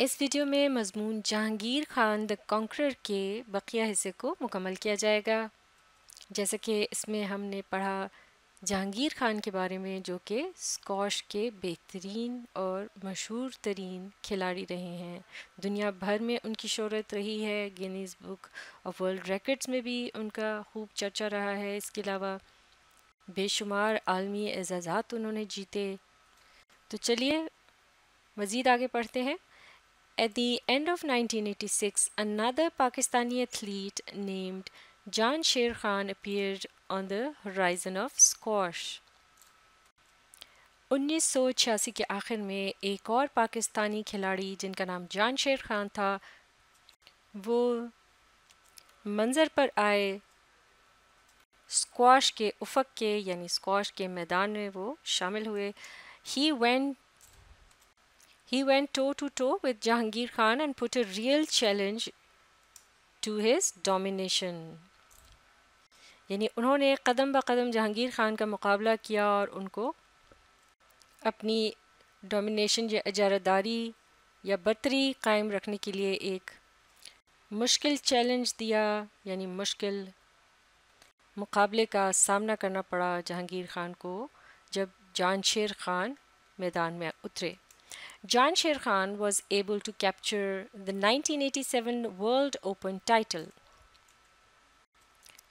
اس video میں مضمون جہانگیر خان دا conqueror کے بقیہ حصے کو مکمل کیا جائے گا۔ جیسا کہ اس میں ہم نے پڑھا جہانگیر خان کے بارے میں جو کہ اسکواش کے بہترین اور مشہور ترین کھلاڑی رہے ہیں۔ دنیا بھر میں ان کی شہرت رہی ہے۔ Guinness Book of World Records میں بھی ان کا خوب چرچا رہا ہے۔ اس کے علاوہ بے شمار عالمی اعزازات انہوں نے جیتے۔ تو چلیے، مزید آگے پڑھتے ہیں۔ At the end of 1986 another Pakistani athlete named Jan Sher Khan appeared on the horizon of squash انیس سو چھیاسی کے آخر میں ایک اور پاکستانی کھلاڑی جن کا نام جان شیر خان تھا، وہ منظر پر آئے اسکواش کے افق کے یعنی اسکواش کے میدان میں وہ شامل ہوئے۔ He went he went to to to with Jahangir Khan and put a real challenge to his domination یعنی انہوں نے قدم بہ قدم جہانگیر خان کا مقابلہ کیا اور ان کو اپنی ڈومینیشن یا اجارہ داری یا برتری قائم رکھنے کے لیے ایک مشکل چیلنج دیا یعنی مشکل مقابلے کا سامنا کرنا پڑا جہانگیر خان کو جب جان شیر خان میدان میں اترے۔ Jan Sher Khan was able to capture the 1987 World Open title.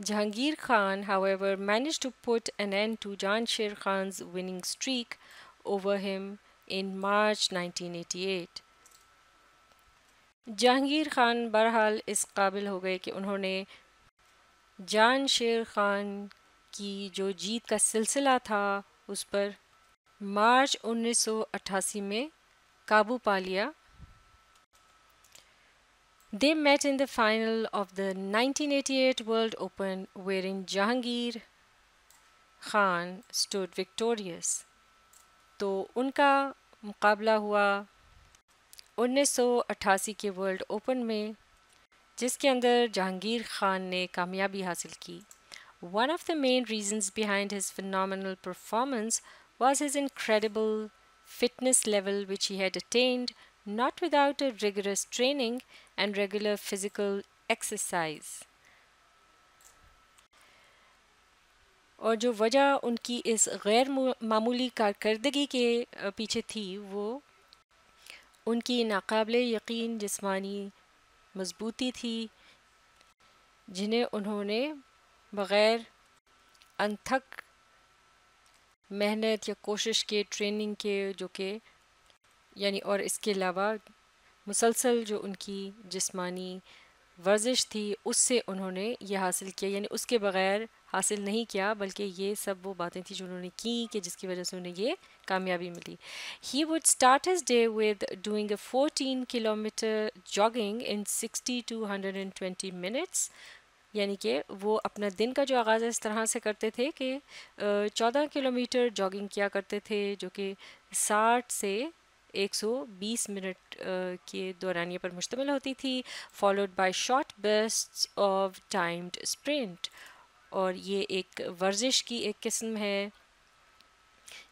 Jahangir Khan, however, managed to put an end to Jan Sher Khan's winning streak over him in March 1988. Jahangir Khan بہرحال اس قابل ہو گئے کہ انہوں نے جان شیر خان کی جو جیت کا سلسلہ تھا، اس پر مارچ انیس سو اٹھاسی میں قابو پا لیا۔ They met in the final of the nineteen eighty eight World Open where in Jahangir Khan stood victorious تو ان کا مقابلہ ہوا۔ انیس سو اٹھاسی کے ورلڈ اوپن میں، جس کے اندر جہانگیر خان نے کامیابی حاصل کی۔ One of the main reasons behind his phenomenal performance was his incredible fitness level which he had attained not without a rigorous training and regular physical exercise اور جو وجہ ان کی اس غیر معمولی کارکردگی کے پیچھے تھی وہ ان کی ناقابل یقین جسمانی مضبوطی تھی، جنہیں انہوں نے بغیر انتھک محنت یا کوشش کے ٹریننگ کے جو کہ یعنی اور اس کے علاوہ مسلسل جو ان کی جسمانی ورزش تھی، اس سے انہوں نے یہ حاصل کیا یعنی اس کے بغیر حاصل نہیں کیا، بلکہ یہ سب وہ باتیں تھیں جو انہوں نے کی کہ جس کی وجہ سے انہیں یہ کامیابی ملی۔ He would start his day with doing a fourteen kilometre jogging in sixty to hundred and twenty minutes یعنی کہ وہ اپنا دن کا جو آغاز اس طرح سے کرتے تھے کہ چودہ کلو میٹر جاگنگ کیا کرتے تھے جو کہ ساٹھ سے ایک سو بیس منٹ کے دورانیے پر مشتمل ہوتی تھی followed by short bursts of timed sprint اور یہ ایک ورزش کی ایک قسم ہے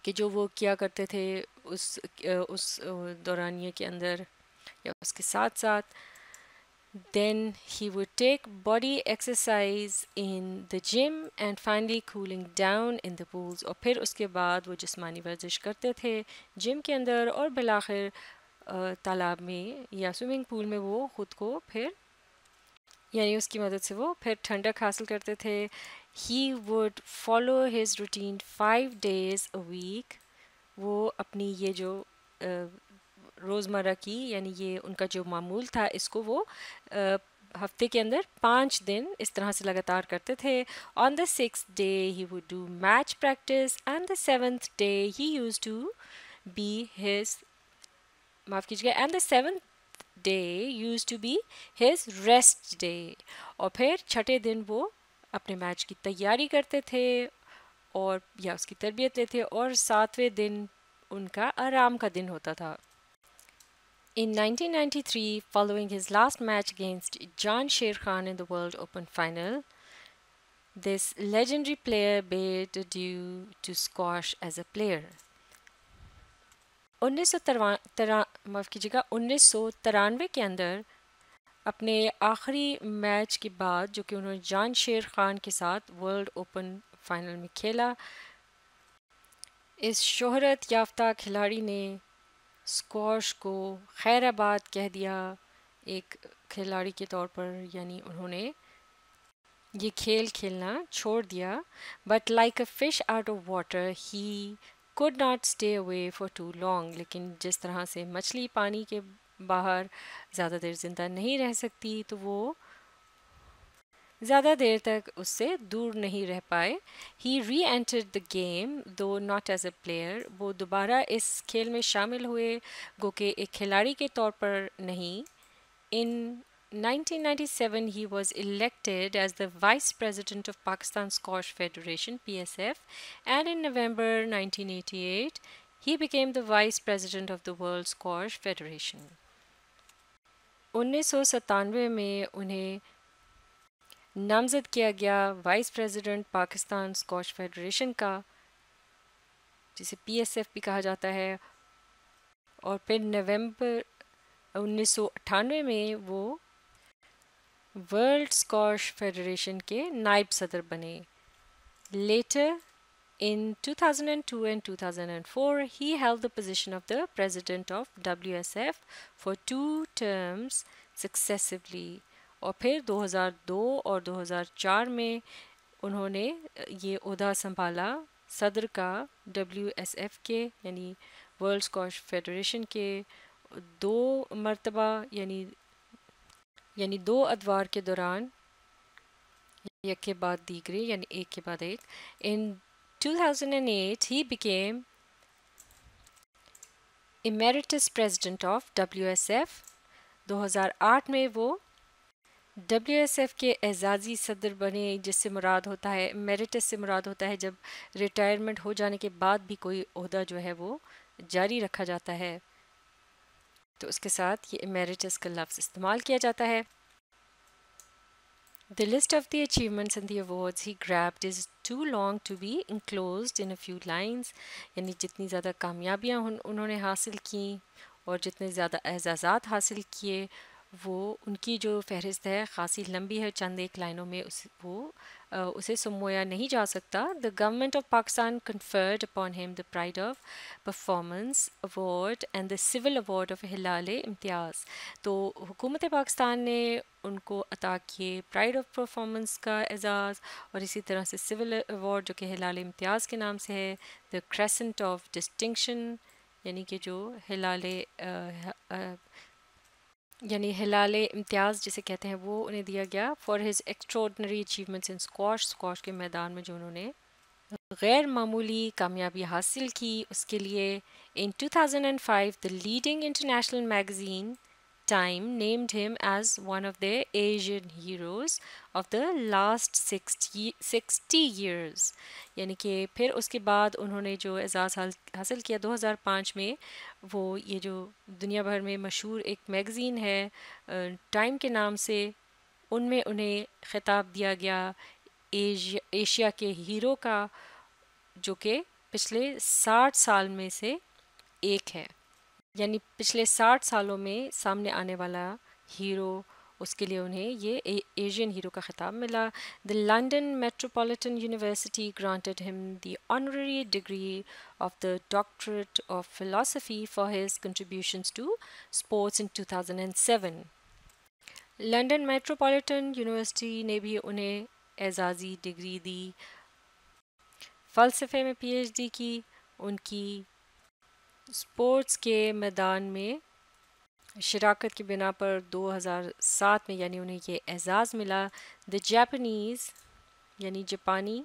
کہ جو وہ کیا کرتے تھے اس اس دورانیے کے اندر یا اس کے ساتھ ساتھ۔ Then he would take body exercise in the gym and finally cooling down in the pools اور پھر اس کے بعد وہ جسمانی ورزش کرتے تھے جم کے اندر اور بالآخر تالاب میں یا سوئمنگ پول میں وہ خود کو پھر یعنی اس کی مدد سے وہ پھر ٹھنڈک حاصل کرتے تھے۔ He would follow his routine five days a week وہ اپنی یہ جو روزمرہ کی یعنی یہ ان کا جو معمول تھا، اس کو وہ ہفتے کے اندر پانچ دن اس طرح سے لگاتار کرتے تھے۔ On the six day he would do match practice and the seventh day he used to be his معاف کیجیے گا and the seventh day used to be his rest day اور پھر چھٹے دن وہ اپنے میچ کی تیاری کرتے تھے اور یا اس کی تربیت لیتے اور ساتویں دن ان کا آرام کا دن ہوتا تھا ان 1993 following his last match against Jan Sher Khan in the World Open Final this legendary player bid due to squash as a player. انیس سو معاف کیجیے گا انیس سو ترانوے کے اندر اپنے آخری میچ کے بعد جو کہ انہوں نے جان شیر خان کے ساتھ ورلڈ اوپن فائنل میں کھیلا، اس شہرت یافتہ کھلاڑی نے اسکواش کو خیر آباد کہہ دیا۔ ایک کھلاڑی کے طور پر یعنی انہوں نے یہ کھیل کھیلنا چھوڑ دیا۔ But like a fish out of water he could not stay away for too long لیکن جس طرح سے مچھلی پانی کے باہر زیادہ دیر زندہ نہیں رہ سکتی، تو وہ زیادہ دیر تک اس سے دور نہیں رہ پائے۔ He reenter the game though not as a player وہ دوبارہ اس کھیل میں شامل ہوئے گو کہ ایک کھلاڑی کے طور پر نہیں۔ ان 1997 he was elected as the vice president of Pakistan Squash Federation PSF and in November 1988 he became the vice president of the World Squash Federation. انیس سو ستانوے میں انہیں نامزد کیا گیا vice president Pakistan Squash Federation کا جسے پی ایس ایف بھی کہا جاتا ہے اور پھر نومبر انیس سو اٹھانوے میں وہ ورلڈ اسکواش فیڈریشن کے نائب صدر بنے۔ Later in 2002 and 2004 he held the position of the president of W S F for two terms successively اور پھر دو ہزار دو اور دو ہزار چار میں انہوں نے یہ عہدہ سنبھالا صدر کا ڈبلیو ایس ایف کے یعنی ورلڈ اسکواش فیڈریشن کے دو مرتبہ یعنی یعنی دو ادوار کے دوران یعنی یک کے بعد دیگرے یعنی ایک کے بعد ایک. In 2008 he became emeritus president of WSF دو ہزار آٹھ میں وہ ڈبلیو ایس ایف کے اعزازی صدر بنے، جس سے مراد ہوتا ہے میریٹس سے مراد ہوتا ہے جب ریٹائرمنٹ ہو جانے کے بعد بھی کوئی عہدہ جو ہے وہ جاری رکھا جاتا ہے۔ تو اس کے ساتھ یہ امیریٹس کا لفظ استعمال کیا جاتا ہے۔ The list of the achievements and the awards he grabbed is too long to be enclosed in a few lines یعنی جتنی زیادہ کامیابیاں انہوں نے حاصل کیں اور جتنے زیادہ اعزازات حاصل کیے وہ ان کی جو فہرست ہے، خاصی لمبی ہے چند ایک لائنوں میں اس وہ اسے سمویا نہیں جا سکتا۔ The government of Pakistan conferred upon him the Pride of Performance award and the civil award of Hilal Imtiaz تو حکومت پاکستان نے ان کو عطا کیے پرائڈ آف پرفارمنس کا اعزاز اور اسی طرح سے سول ایوارڈ جو کہ ہلال امتیاز کے نام سے ہے دا کریسنٹ آف ڈسٹنکشن یعنی کہ جو ہلال یعنی ہلال امتیاز جسے کہتے ہیں، وہ انہیں دیا گیا for his extraordinary achievements in squash squash کے میدان میں جو انہوں نے غیر معمولی کامیابی حاصل کی۔ اس کے لیے in 2005 the leading international magazine Time named him as one of the Asian heroes of the last sixty years یعنی کہ پھر اس کے بعد انہوں نے جو اعزاز حاصل کیا دو ہزار پانچ میں وہ یہ جو دنیا بھر میں مشہور ایک میگزین ہے ٹائم کے نام سے ان میں انہیں خطاب دیا گیا ایشیا کے ہیرو کا جو کہ پچھلے ساٹھ سال میں سے ایک ہے یعنی پچھلے ساٹھ سالوں میں سامنے آنے والا ہیرو، اس کے لیے انہیں یہ ایشین ہیرو کا خطاب ملا۔ The London Metropolitan University granted him the honorary degree of the doctorate of philosophy for his contributions to sports in two thousand and seven London Metropolitan University نے بھی انہیں اعزازی ڈگری دی۔ فلسفے میں پی ایچ ڈی کی، ان کی sports کے میدان میں شراکت کی بنا پر دو ہزار سات میں یعنی انہیں یہ اعزاز ملا دا جیپنیز یعنی جاپانی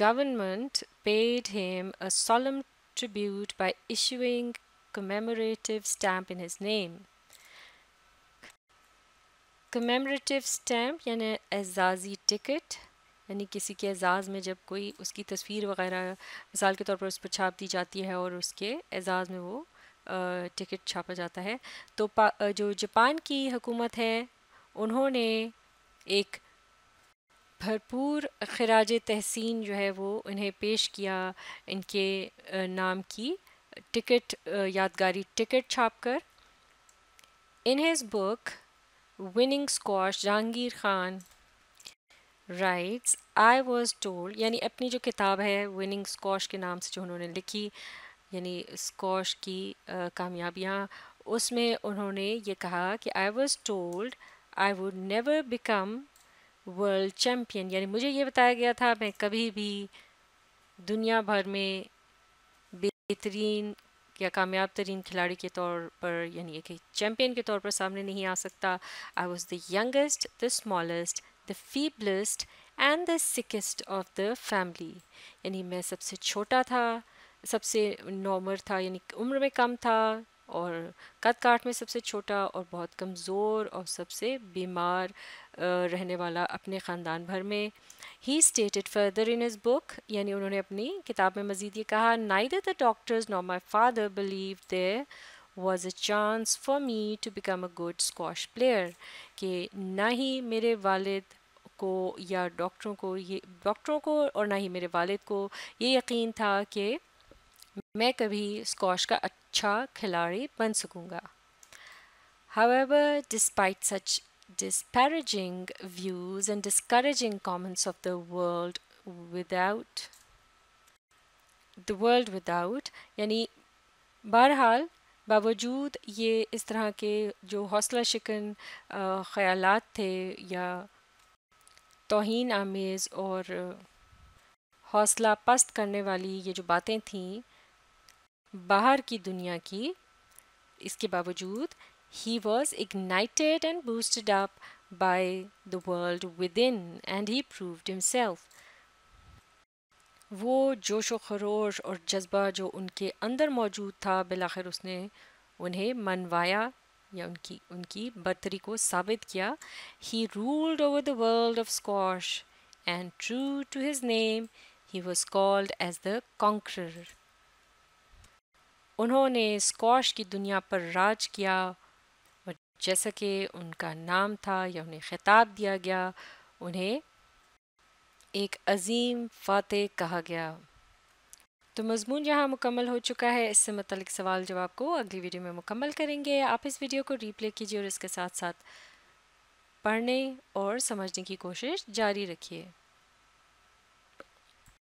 government paid him a solemn tribute by issuing commemorative stamp in his name commemorative stamp یعنی اعزازی ٹکٹ یعنی کسی کے اعزاز میں جب کوئی اس کی تصویر وغیرہ مثال کے طور پر اس پر چھاپ دی جاتی ہے اور اس کے اعزاز میں وہ ٹکٹ چھاپا جاتا ہے، تو جو جاپان کی حکومت ہے، انہوں نے ایک بھرپور خراج تحسین جو ہے وہ انہیں پیش کیا، ان کے نام کی ٹکٹ یادگاری ٹکٹ چھاپ کر۔ In his book Winning Squash Jahangir Khan writes I was told یعنی اپنی جو کتاب ہے وننگ اسکواش کے نام سے جو انہوں نے لکھی یعنی اسکواش کی کامیابیاں، اس میں انہوں نے یہ کہا کہ I was told I would never become world champion یعنی مجھے یہ بتایا گیا تھا، میں کبھی بھی دنیا بھر میں بہترین یا کامیاب ترین کھلاڑی کے طور پر یعنی ایک چیمپئن کے طور پر سامنے نہیں آ سکتا. I was the youngest the smallest the feeblest and the sickest of the family یعنی میں سب سے چھوٹا تھا، سب سے نومر تھا یعنی عمر میں کم تھا اور قد کاٹ میں سب سے چھوٹا اور بہت کمزور اور سب سے بیمار رہنے والا اپنے خاندان بھر میں۔ He stated further in his book یعنی انہوں نے اپنی کتاب میں مزید یہ کہا neither the doctors nor my father believe there was a chance for me to become a good squash player کہ نہ ہی میرے والد کو یا ڈاکٹروں کو یہ ڈاکٹروں کو اور نہ ہی میرے والد کو یہ یقین تھا کہ میں کبھی اسکواش کا اچھا کھلاڑی بن سکوں گا however despite such disparaging views and discouraging comments of the world without the world without یعنی بہرحال باوجود یہ اس طرح کے جو حوصلہ شکن خیالات تھے یا توہین، آمیز اور حوصلہ پست کرنے والی یہ جو باتیں تھیں باہر کی دنیا کی، اس کے باوجود he was ignited and boosted up by the world within and he proved himself وہ جوش و خروش اور جذبہ جو ان کے اندر موجود تھا بالآخر اس نے انہیں منوایا یا ان کی ان کی برتری کو ثابت کیا۔ He ruled over the world of squash and true to his name he was called as the conqueror انہوں نے اسکواش کی دنیا پر راج کیا اور جیسا کہ ان کا نام تھا یا انہیں خطاب دیا گیا، انہیں ایک عظیم فاتح کہا گیا۔ تو مضمون یہاں مکمل ہو چکا ہے، اس سے متعلق سوال جواب کو اگلی ویڈیو میں مکمل کریں گے۔ آپ اس ویڈیو کو ریپلے کیجیے اور اس کے ساتھ ساتھ پڑھنے اور سمجھنے کی کوشش جاری رکھیے۔